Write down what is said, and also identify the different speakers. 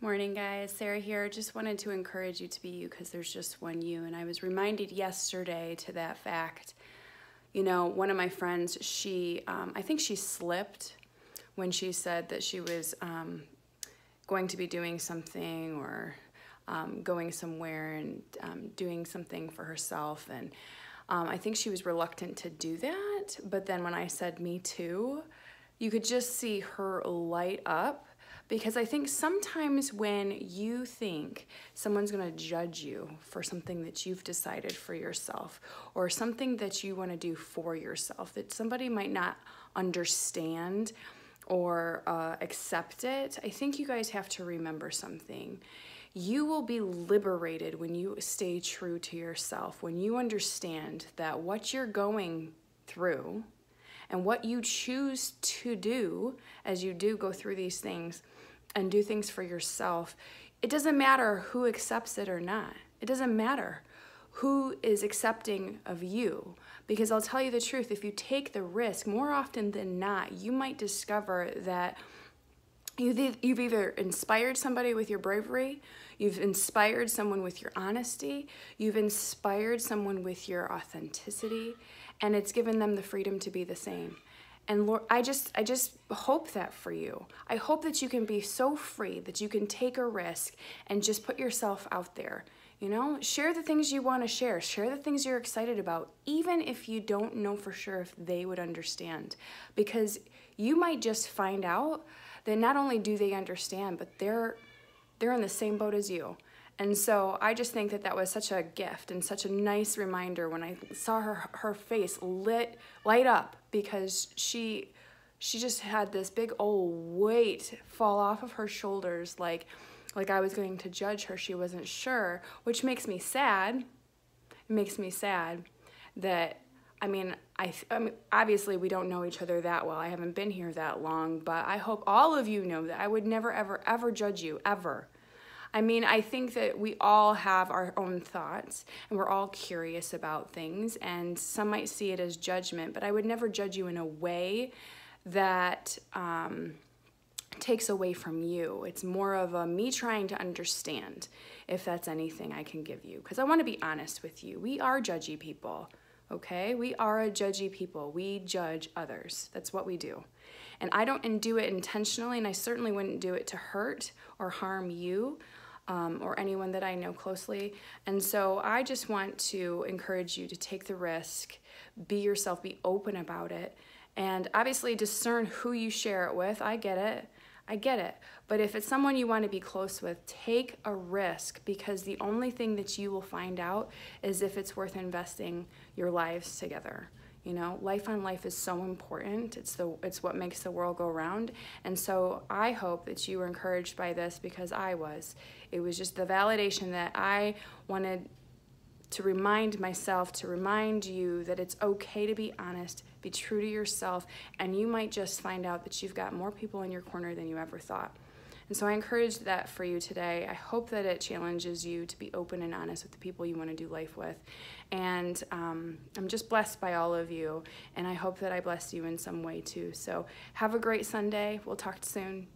Speaker 1: Morning, guys. Sarah here. Just wanted to encourage you to be you because there's just one you. And I was reminded yesterday to that fact. You know, one of my friends, she, um, I think she slipped when she said that she was um, going to be doing something or um, going somewhere and um, doing something for herself. And um, I think she was reluctant to do that. But then when I said me too, you could just see her light up because I think sometimes when you think someone's going to judge you for something that you've decided for yourself or something that you want to do for yourself, that somebody might not understand or uh, accept it, I think you guys have to remember something. You will be liberated when you stay true to yourself, when you understand that what you're going through and what you choose to do as you do go through these things and do things for yourself, it doesn't matter who accepts it or not. It doesn't matter who is accepting of you. Because I'll tell you the truth, if you take the risk, more often than not, you might discover that you've either inspired somebody with your bravery, you've inspired someone with your honesty, you've inspired someone with your authenticity, and it's given them the freedom to be the same. And Lord, I just I just hope that for you. I hope that you can be so free that you can take a risk and just put yourself out there. You know, share the things you want to share. Share the things you're excited about, even if you don't know for sure if they would understand. Because you might just find out that not only do they understand, but they're they're in the same boat as you. And so I just think that that was such a gift and such a nice reminder when I saw her her face lit light up because she she just had this big old weight fall off of her shoulders like like I was going to judge her. She wasn't sure, which makes me sad. It makes me sad that I mean, I, I mean, obviously we don't know each other that well. I haven't been here that long, but I hope all of you know that I would never, ever, ever judge you, ever. I mean, I think that we all have our own thoughts and we're all curious about things, and some might see it as judgment, but I would never judge you in a way that um, takes away from you. It's more of a me trying to understand if that's anything I can give you. Because I want to be honest with you. We are judgy people, okay? We are a judgy people. We judge others. That's what we do. And I don't do it intentionally, and I certainly wouldn't do it to hurt or harm you um, or anyone that I know closely. And so I just want to encourage you to take the risk, be yourself, be open about it, and obviously discern who you share it with. I get it. I get it. But if it's someone you want to be close with, take a risk because the only thing that you will find out is if it's worth investing your lives together. You know, life on life is so important. It's the it's what makes the world go round. And so I hope that you were encouraged by this because I was. It was just the validation that I wanted to remind myself, to remind you that it's okay to be honest, be true to yourself, and you might just find out that you've got more people in your corner than you ever thought. And so I encourage that for you today. I hope that it challenges you to be open and honest with the people you want to do life with. And um, I'm just blessed by all of you, and I hope that I bless you in some way too. So have a great Sunday. We'll talk soon.